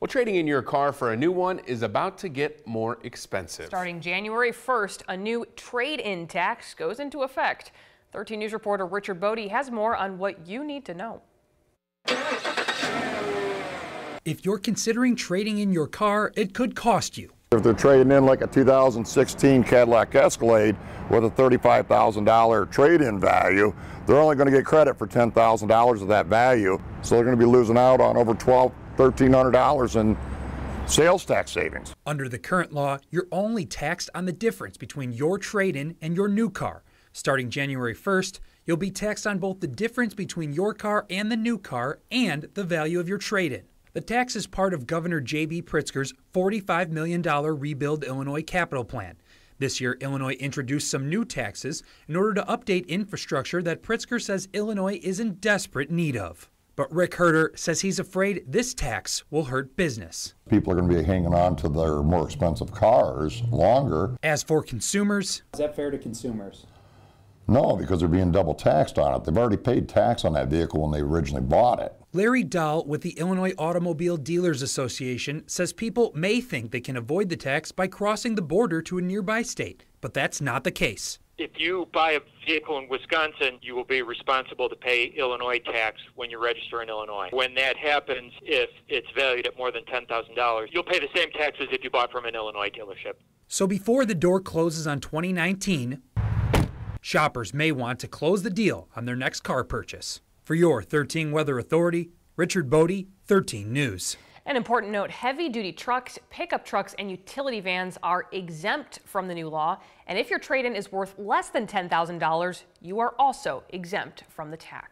Well, trading in your car for a new one is about to get more expensive. Starting January 1st, a new trade-in tax goes into effect. 13 News reporter Richard Bodie has more on what you need to know. If you're considering trading in your car, it could cost you. If they're trading in like a 2016 Cadillac Escalade with a $35,000 trade-in value, they're only going to get credit for $10,000 of that value. So they're going to be losing out on over $1,200, $1,300 in sales tax savings. Under the current law, you're only taxed on the difference between your trade-in and your new car. Starting January 1st, you'll be taxed on both the difference between your car and the new car and the value of your trade-in. The tax is part of Governor J.B. Pritzker's $45 million Rebuild Illinois capital plan. This year, Illinois introduced some new taxes in order to update infrastructure that Pritzker says Illinois is in desperate need of. But Rick Herter says he's afraid this tax will hurt business. People are going to be hanging on to their more expensive cars longer. As for consumers, is that fair to consumers? No, because they're being double taxed on it. They've already paid tax on that vehicle when they originally bought it. Larry Dahl with the Illinois Automobile Dealers Association says people may think they can avoid the tax by crossing the border to a nearby state, but that's not the case. If you buy a vehicle in Wisconsin, you will be responsible to pay Illinois tax when you register in Illinois. When that happens, if it's valued at more than $10,000, you'll pay the same taxes if you bought from an Illinois dealership. So before the door closes on 2019, Shoppers may want to close the deal on their next car purchase. For your 13 Weather Authority, Richard Bodie, 13 News. An important note, heavy-duty trucks, pickup trucks, and utility vans are exempt from the new law. And if your trade-in is worth less than $10,000, you are also exempt from the tax.